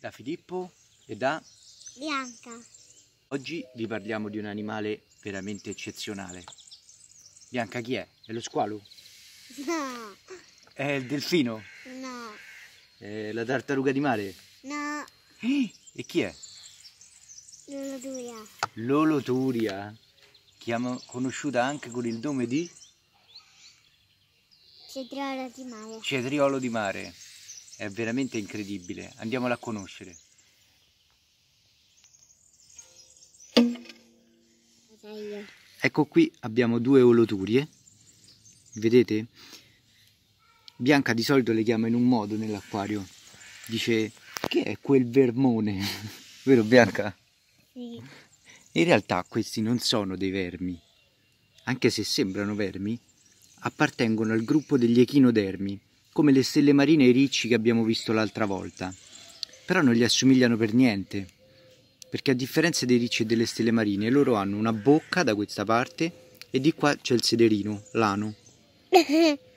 Da Filippo e da... Bianca. Oggi vi parliamo di un animale veramente eccezionale. Bianca chi è? È lo squalo? No, È il delfino? no, È la tartaruga di mare? no, Eh, E chi è? L'oloturia, chiama- conosciuta anche con il nome di Cetriolo di mare. cetriolo di mare. È veramente incredibile. Andiamola a conoscere. Ecco qui abbiamo due oloturie. Vedete? Bianca di solito le chiama in un modo nell'acquario. Dice che è quel vermone. Vero Bianca? Sì. In realtà questi non sono dei vermi. Anche se sembrano vermi, appartengono al gruppo degli echinodermi, come le stelle marine e i ricci che abbiamo visto l'altra volta. Però non gli assomigliano per niente, perché a differenza dei ricci e delle stelle marine, loro hanno una bocca da questa parte e di qua c'è il sederino, l'ano.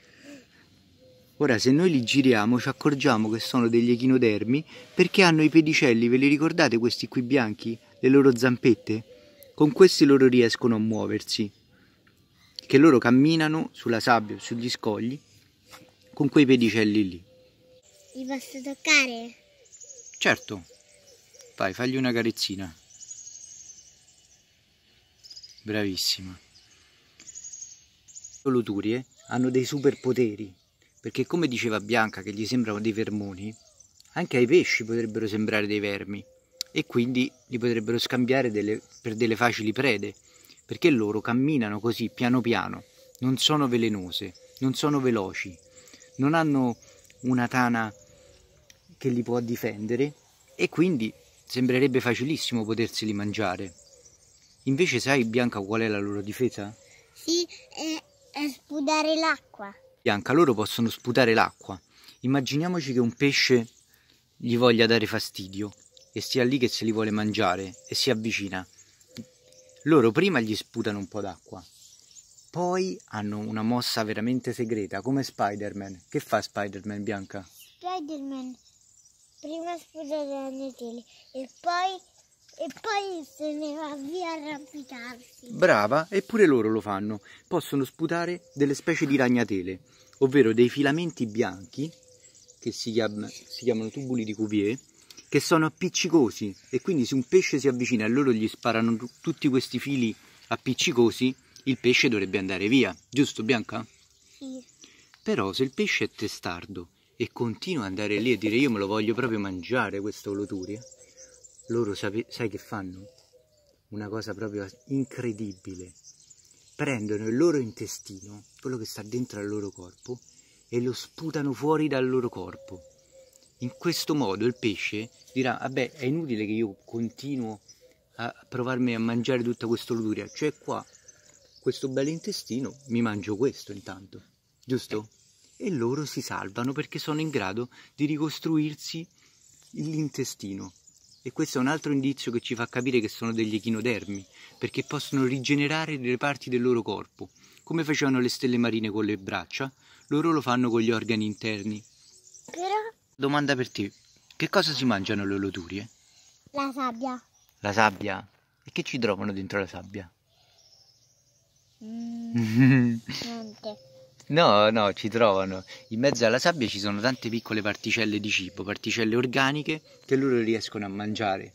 Ora se noi li giriamo ci accorgiamo che sono degli echinodermi perché hanno i pedicelli, ve li ricordate questi qui bianchi? Le loro zampette? Con questi loro riescono a muoversi, che loro camminano sulla sabbia o sugli scogli con quei pedicelli lì. Li posso toccare? Certo, vai, fagli una carezzina. Bravissima. Le luturie hanno dei superpoteri, perché come diceva Bianca che gli sembrano dei vermoni, anche ai pesci potrebbero sembrare dei vermi e quindi li potrebbero scambiare delle- per delle facili prede, perché loro camminano così piano piano, non sono velenose, non sono veloci, non hanno una tana che li può difendere e quindi sembrerebbe facilissimo poterseli mangiare. Invece sai Bianca qual è la loro difesa? Sì, è, è sputare l'acqua. Bianca, loro possono sputare l'acqua. Immaginiamoci che un pesce gli voglia dare fastidio e stia lì che se li vuole mangiare e si avvicina. Loro prima gli sputano un po' d'acqua, poi hanno una mossa veramente segreta come Spider-Man. Che fa Spider-Man Bianca? Spider-Man prima sputa le ragnatele e poi, e poi se ne va via a arrampicarsi. Brava, eppure loro lo fanno. Possono sputare delle specie di ragnatele, ovvero dei filamenti bianchi, che si, chiam- si chiamano tubuli di Cuvier, che sono appiccicosi e quindi se un pesce si avvicina e loro gli sparano tu- tutti questi fili appiccicosi, il pesce dovrebbe andare via, giusto Bianca? Sì. Però se il pesce è testardo e continua ad andare lì e dire io me lo voglio proprio mangiare questo oloturia, loro sape- sai che fanno? Una cosa proprio incredibile. Prendono il loro intestino, quello che sta dentro al loro corpo, e lo sputano fuori dal loro corpo. In questo modo il pesce dirà, vabbè, è inutile che io continuo a provarmi a mangiare tutta questa oloturia, cioè qua, questo bel intestino, mi mangio questo intanto, giusto? e loro si salvano perché sono in grado di ricostruirsi l'intestino. E questo è un altro indizio che ci fa capire che sono degli echinodermi, perché possono rigenerare delle parti del loro corpo. Come facevano le stelle marine con le braccia, loro lo fanno con gli organi interni. Però Domanda per te, che cosa si mangiano le oloturie? la sabbia. La sabbia? E che ci trovano dentro la sabbia? Mm. No, no, ci trovano. In mezzo alla sabbia ci sono tante piccole particelle di cibo, particelle organiche che loro riescono a mangiare.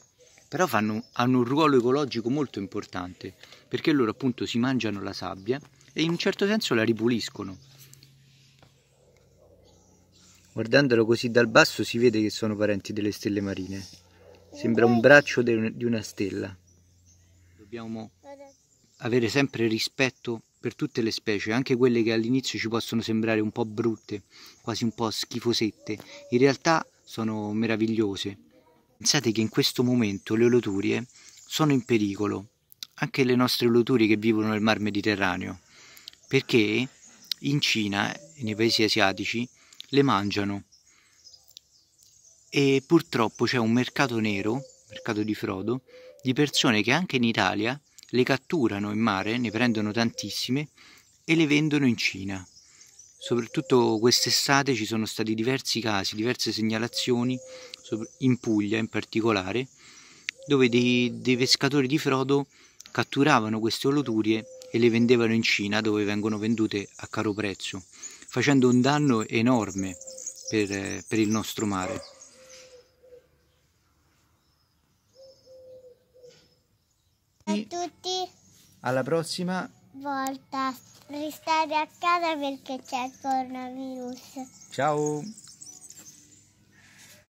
Però fanno- hanno un ruolo ecologico molto importante, perché loro appunto si mangiano la sabbia e in un certo senso la ripuliscono. Guardandolo così dal basso si vede che sono parenti delle stelle marine. Sembra un braccio de- di una stella. Dobbiamo avere sempre rispetto per tutte le specie, anche quelle che all'inizio ci possono sembrare un po' brutte, quasi un po' schifosette, in realtà sono meravigliose. Pensate che in questo momento le oloturie sono in pericolo, anche le nostre oloturie che vivono nel mar Mediterraneo, perché in Cina e nei paesi asiatici le mangiano e purtroppo c'è un mercato nero, mercato di frodo, di persone che anche in Italia le catturano in mare, ne prendono tantissime e le vendono in Cina. Soprattutto quest'estate ci sono stati diversi casi, diverse segnalazioni in Puglia in particolare, dove dei, dei pescatori di frodo catturavano queste oloturie e le vendevano in Cina dove vengono vendute a caro prezzo, facendo un danno enorme per, per il nostro mare. A tutti Alla prossima! volta restate a casa perché c'è il coronavirus. Ciao!